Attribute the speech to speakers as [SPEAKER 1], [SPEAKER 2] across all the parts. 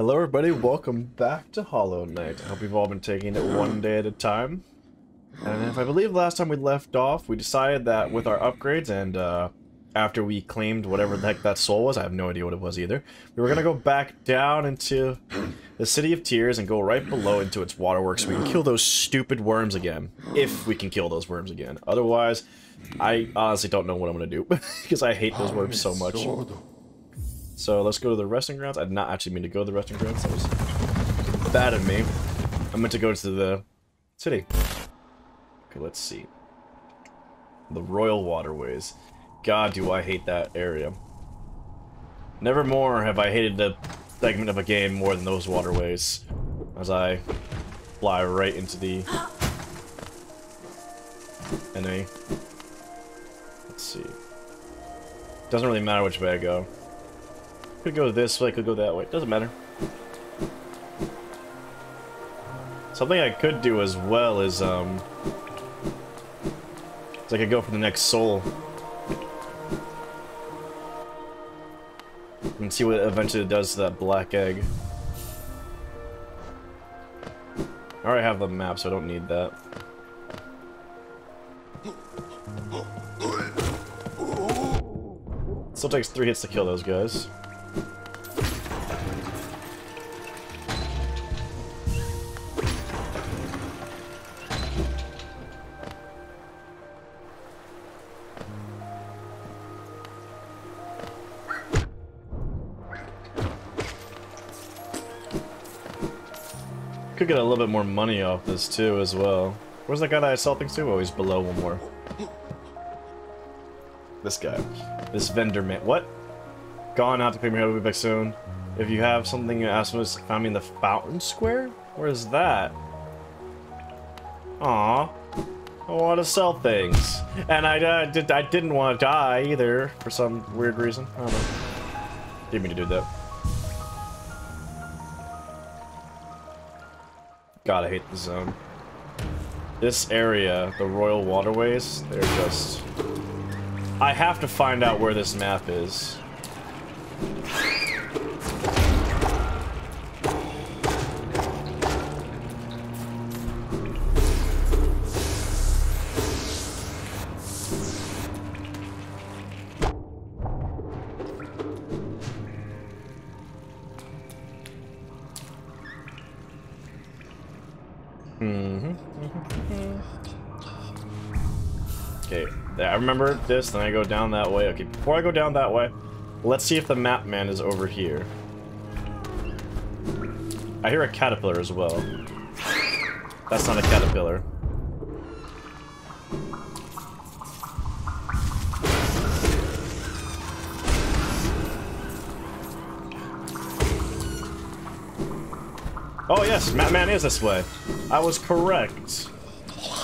[SPEAKER 1] Hello everybody, welcome back to Hollow Knight. I hope you've all been taking it one day at a time. And if I believe last time we left off, we decided that with our upgrades and uh, after we claimed whatever the heck that soul was, I have no idea what it was either, we were gonna go back down into the City of Tears and go right below into its waterworks so we can kill those stupid worms again. If we can kill those worms again. Otherwise, I honestly don't know what I'm gonna do, because I hate those worms so much. So let's go to the resting grounds. I did not actually mean to go to the resting grounds. That was bad of me. I meant to go to the city. Okay, let's see. The Royal Waterways. God, do I hate that area. Never more have I hated the segment of a game more than those waterways. As I fly right into the NA. Let's see. Doesn't really matter which way I go. Could go this way, could go that way. Doesn't matter. Something I could do as well is, um... Is I could go for the next soul. And see what eventually it does to that black egg. I already have the map, so I don't need that. Still takes three hits to kill those guys. Get a little bit more money off this too as well. Where's that guy that I sell things to? Oh, he's below one more. This guy. This vendor man. What? Gone out to pay me will be back soon. If you have something Asmus found me in the fountain square? Where's that? Aw. I want to sell things. And I, uh, did, I didn't want to die either, for some weird reason. I don't know. Didn't mean to do that. God, I hate the zone. This area, the Royal Waterways, they're just... I have to find out where this map is. Okay, I remember this, then I go down that way. Okay, before I go down that way, let's see if the map man is over here. I hear a caterpillar as well. That's not a caterpillar. Oh yes, Map Man is this way. I was correct.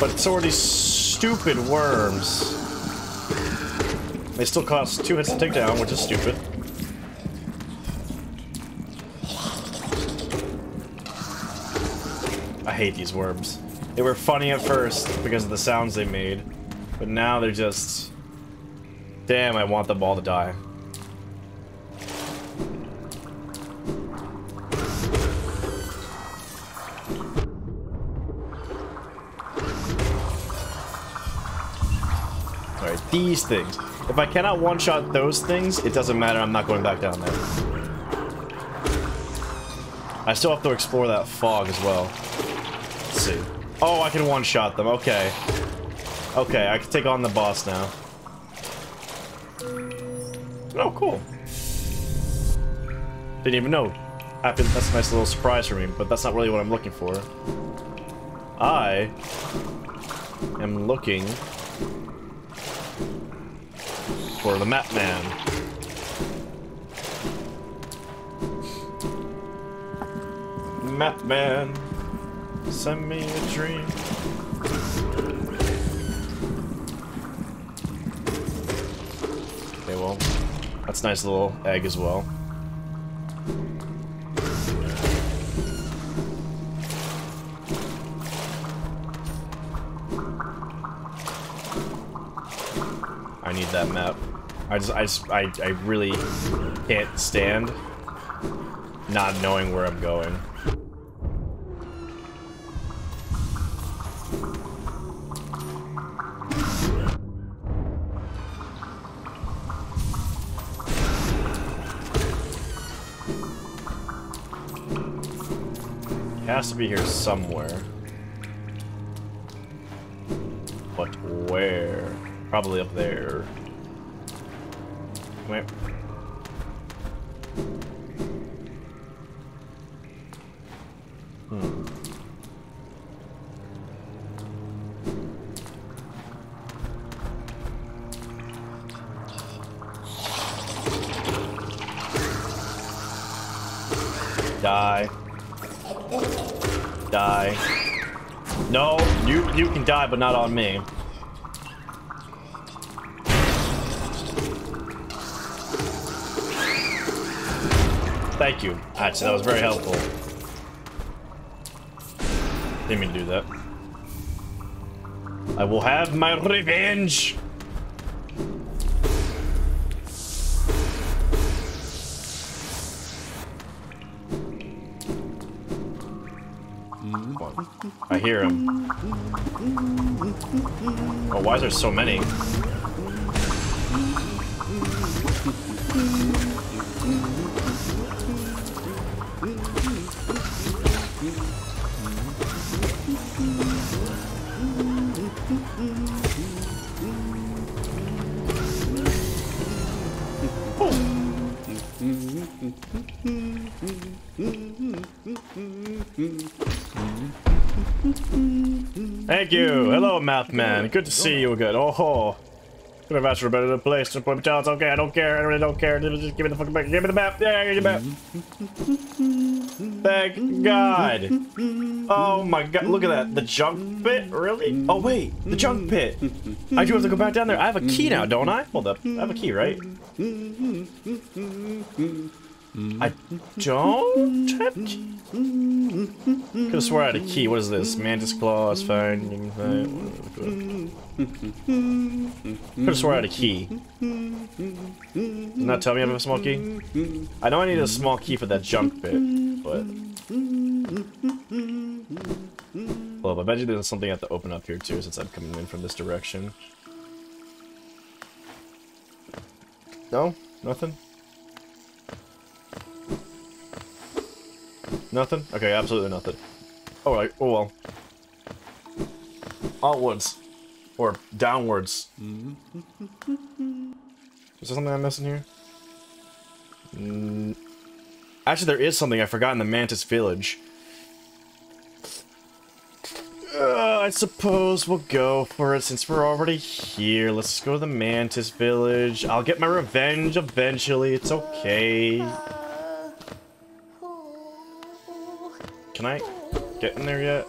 [SPEAKER 1] But it's these stupid worms. They still cost two hits to take down, which is stupid. I hate these worms. They were funny at first because of the sounds they made, but now they're just... Damn, I want them all to die. These things. If I cannot one-shot those things, it doesn't matter, I'm not going back down there. I still have to explore that fog as well. Let's see. Oh, I can one-shot them, okay. Okay, I can take on the boss now. Oh, cool. Didn't even know. That's a nice little surprise for me, but that's not really what I'm looking for. I am looking for the map man. Map man, send me a dream. Okay, well, that's nice little egg as well. I just, I just, I, I really can't stand not knowing where I'm going. Has to be here somewhere. But where? Probably up there. Wait. Hmm. Die. Die. No, you you can die, but not on me. Thank you. Actually, that was very helpful. Didn't mean to do that. I will have my revenge! I hear him. Oh, why is there so many? Thank you. Hello, Map Man. Good to see you again. Oh, could have asked for a better place to put It's okay. I don't care. I really don't care. Just give me the fucking map. Give me the map. Yeah, give me the map. Thank God. Oh my God. Look at that. The junk pit? Really? Oh wait, the junk pit. I do have to go back down there. I have a key now, don't I? Hold up. I have a key, right? I don't have key. Could have swore I had a key. What is this? Mantis claws, fine. Could have swore I had a key. Not tell me I have a small key. I know I need a small key for that junk pit, but. Well, I bet you there's something I have to open up here too, since I'm coming in from this direction. No, nothing. Nothing? Okay, absolutely nothing. Alright, oh well. Outwards. Or downwards. Is there something I'm missing here? Mm. Actually, there is something I forgot in the Mantis Village. Uh, I suppose we'll go for it since we're already here. Let's just go to the Mantis Village. I'll get my revenge eventually. It's okay. Can I get in there yet?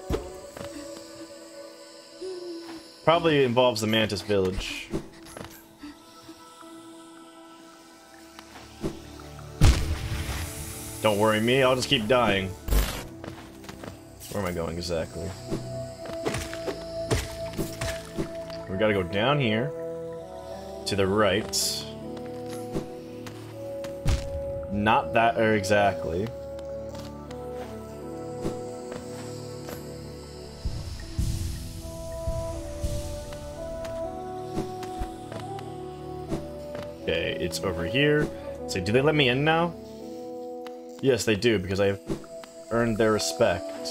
[SPEAKER 1] Probably involves the Mantis Village. Don't worry me, I'll just keep dying. Where am I going exactly? We gotta go down here. To the right. Not that or exactly. Over here. So do they let me in now? Yes, they do, because I've earned their respect.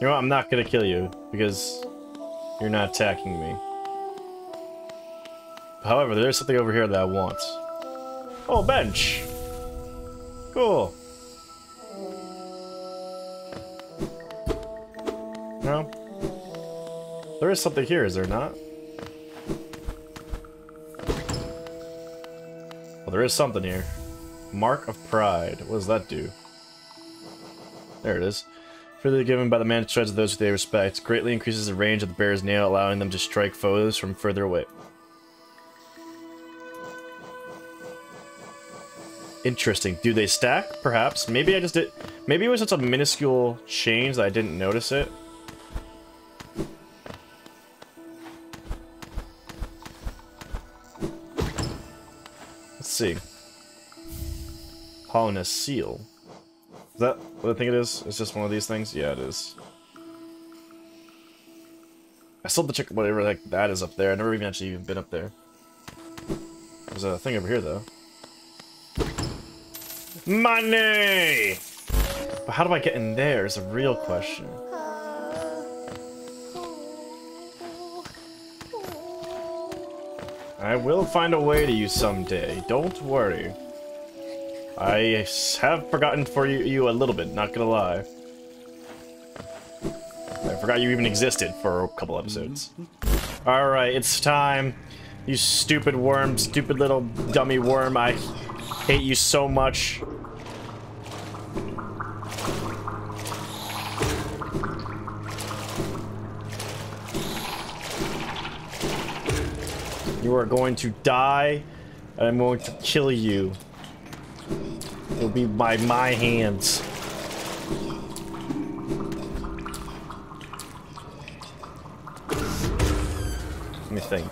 [SPEAKER 1] You know what, I'm not gonna kill you, because you're not attacking me. However, there's something over here that I want. Oh, bench! Cool. No? There is something here, is there not? There is something here. Mark of Pride. What does that do? There it is. Freely given by the man treads of those who they respect. Greatly increases the range of the bear's nail, allowing them to strike foes from further away. Interesting. Do they stack? Perhaps. Maybe I just did... Maybe it was just a minuscule change that I didn't notice it. Let's see. Hallownest seal. Is that what I think it is? It's just one of these things? Yeah, it is. I still have to check whatever like that is up there. i never even actually even been up there. There's a thing over here though. Money! But how do I get in there is a real question. I will find a way to you someday. Don't worry. I have forgotten for you, you a little bit, not gonna lie. I forgot you even existed for a couple episodes. Alright, it's time. You stupid worm, stupid little dummy worm. I hate you so much. You are going to die, and I'm going to kill you. It'll be by my hands. Let me think.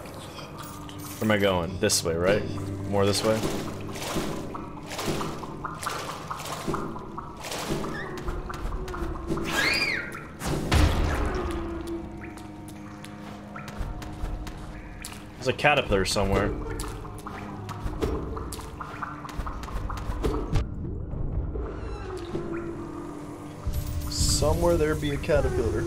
[SPEAKER 1] Where am I going? This way, right? More this way? There's a caterpillar somewhere.
[SPEAKER 2] Somewhere there be a caterpillar.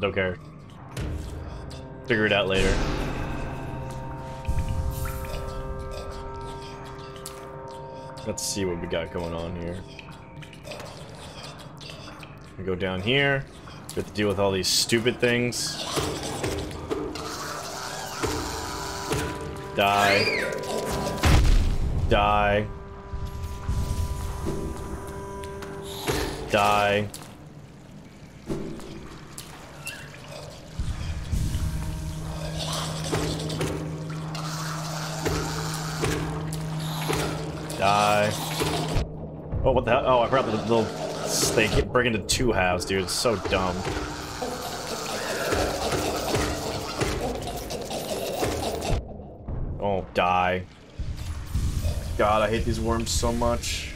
[SPEAKER 1] Don't care. Figure it out later. Let's see what we got going on here. We go down here. We have to deal with all these stupid things. Die. Die. Die. Oh, what the hell? Oh, I forgot the little... They get break into two halves, dude. It's so dumb. Oh, die. God, I hate these worms so much.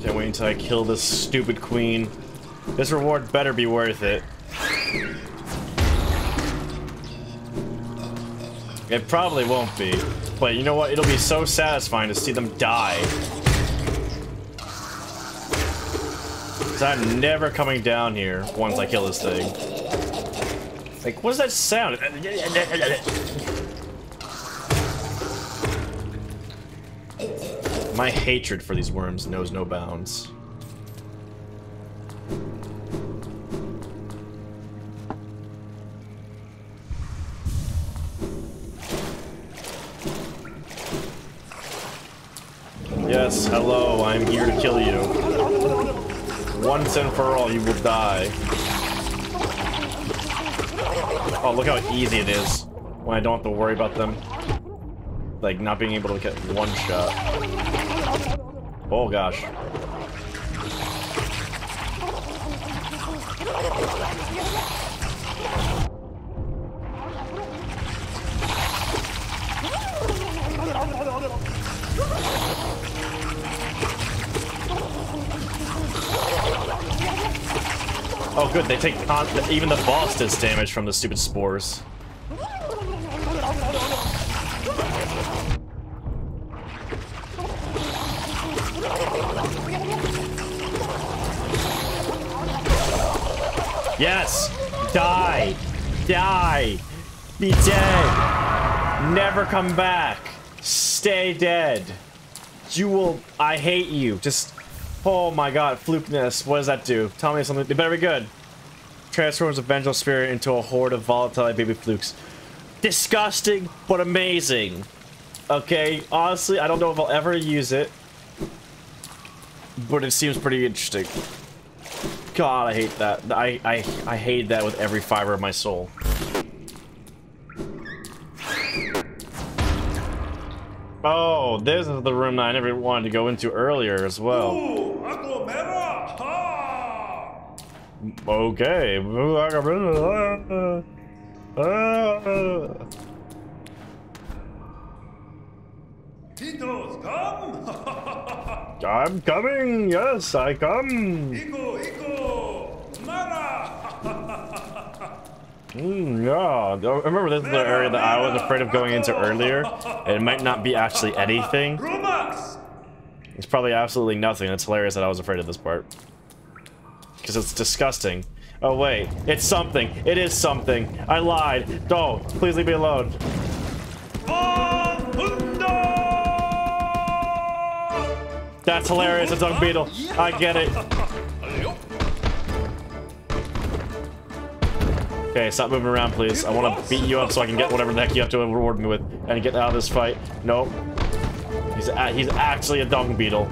[SPEAKER 1] Can't wait until I kill this stupid queen. This reward better be worth it. It probably won't be. But you know what? It'll be so satisfying to see them die. Because I'm never coming down here once I kill this thing. Like, what does that sound? My hatred for these worms knows no bounds. Yes, hello, I'm here to kill you. Once and for all, you will die. Oh, look how easy it is when I don't have to worry about them. Like, not being able to get one shot. Oh, gosh. Oh, good. They take even the boss does damage from the stupid spores. Yes! Die! Die! Be dead! Never come back! Stay dead! You will... I hate you. Just... Oh my god, Flukenest. What does that do? Tell me something. It better be good. Transforms a vengeful spirit into a horde of volatile baby flukes. Disgusting, but amazing. Okay, honestly, I don't know if I'll ever use it. But it seems pretty interesting. God, I hate that. I, I, I hate that with every fiber of my soul. Oh, this is the room that I never wanted to go into earlier as well. Okay.
[SPEAKER 2] Tito's come!
[SPEAKER 1] I'm coming. Yes, I come.
[SPEAKER 2] Iko, Iko!
[SPEAKER 1] Mm, yeah. Remember this is the area that I was afraid of going into earlier. It might not be actually anything. It's probably absolutely nothing. It's hilarious that I was afraid of this part. Because it's disgusting. Oh, wait. It's something. It is something. I lied. Don't. Please leave me alone. That's hilarious. It's Dung Beetle. I get it. Okay, stop moving around, please. I want to beat you up so I can get whatever the heck you have to reward me with and get out of this fight. Nope. He's a he's actually a dung beetle.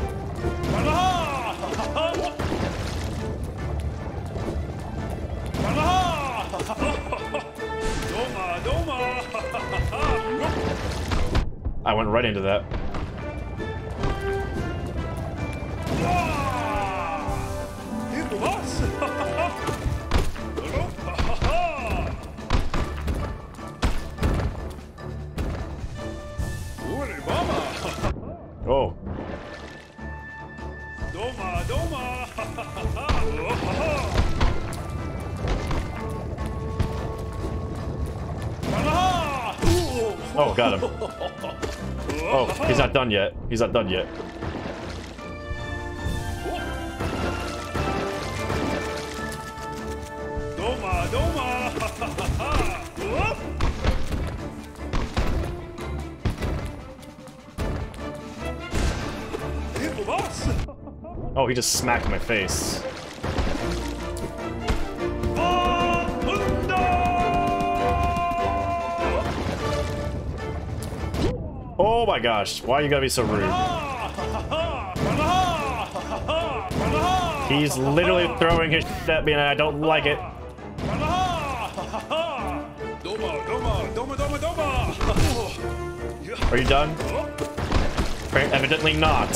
[SPEAKER 1] I went right into that. Oh,
[SPEAKER 2] Doma, Doma!
[SPEAKER 1] oh, got him. Oh, he's not done yet. He's not done yet.
[SPEAKER 2] Doma, Doma!
[SPEAKER 1] Oh, he just smacked my face. Oh my gosh, why are you gotta be so rude? He's literally throwing his shit at me and I don't like it. Are you done? Evidently not.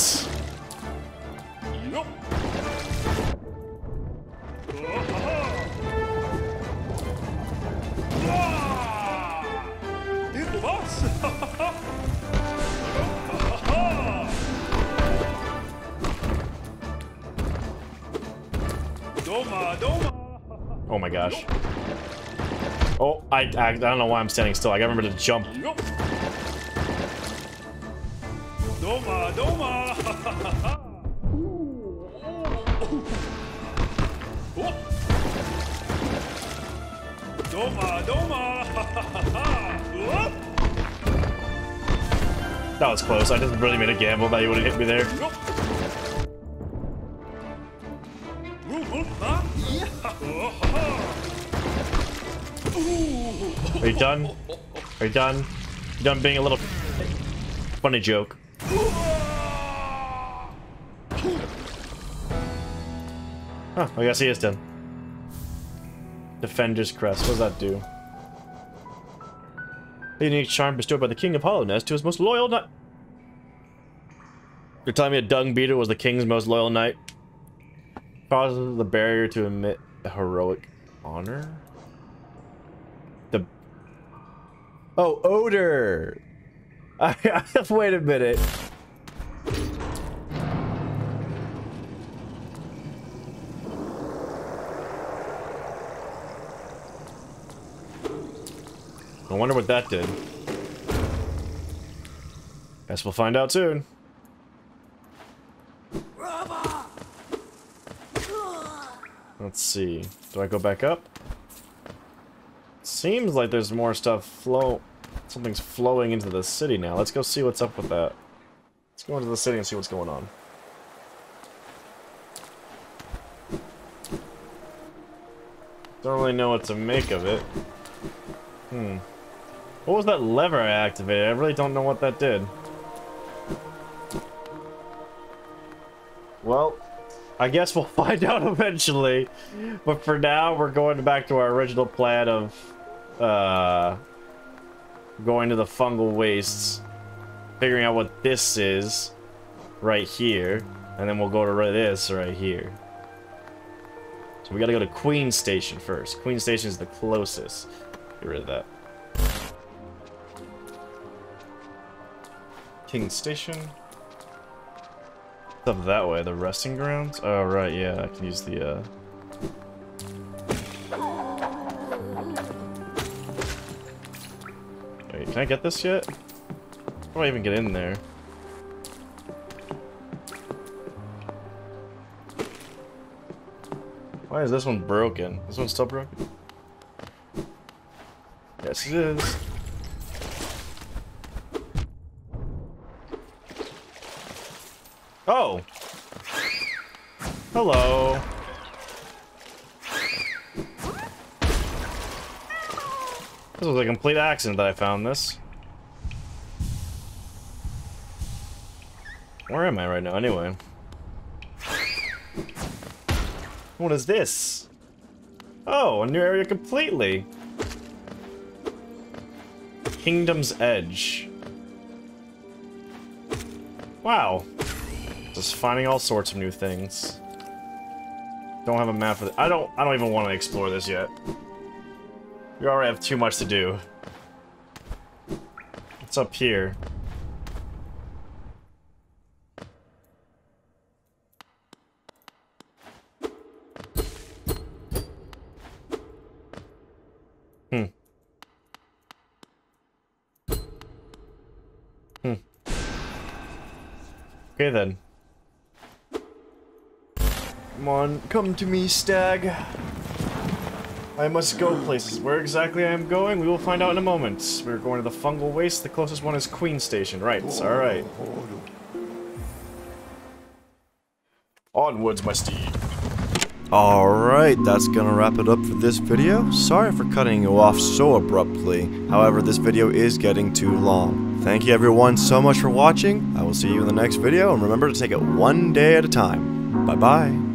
[SPEAKER 1] Gosh. Oh, I, I, I don't know why I'm standing still. I gotta remember to jump.
[SPEAKER 2] Doma, Doma! Doma, Doma!
[SPEAKER 1] That was close. I just really made a gamble that you would have hit me there. Are you done? Are you done? You done being a little funny joke? Huh, I guess he is done. Defender's Crest. What does that do? A unique charm bestowed by the King of Hallownest to his most loyal knight. You're telling me a dung beater was the king's most loyal knight? Causes the barrier to emit a heroic honor? The... Oh, odor! Wait a minute. I wonder what that did. Guess we'll find out soon. Let's see. Do I go back up? Seems like there's more stuff flow... Something's flowing into the city now. Let's go see what's up with that. Let's go into the city and see what's going on. Don't really know what to make of it. Hmm. What was that lever I activated? I really don't know what that did. Well, I guess we'll find out eventually. But for now, we're going back to our original plan of uh, going to the fungal wastes, figuring out what this is right here, and then we'll go to this right here. So we gotta go to Queen Station first. Queen Station is the closest. Get rid of that. King Station. Up that way, the resting grounds? Oh, right, yeah, I can use the, uh... Wait, can I get this yet? How do I even get in there? Why is this one broken? This one's still broken? Yes, it is. Complete accident that I found this. Where am I right now, anyway? What is this? Oh, a new area completely. Kingdom's Edge. Wow. Just finding all sorts of new things. Don't have a map for I don't I don't even want to explore this yet. We already have too much to do. What's up here? Hmm. Hmm. Okay then. Come on, come to me, stag. I must go places. Where exactly I am going, we will find out in a moment. We're going to the fungal waste. The closest one is Queen Station. Right, alright. Onwards, my steed.
[SPEAKER 3] Alright, that's gonna wrap it up for this video. Sorry for cutting you off so abruptly. However, this video is getting too long. Thank you everyone so much for watching. I will see you in the next video, and remember to take it one day at a time. Bye bye.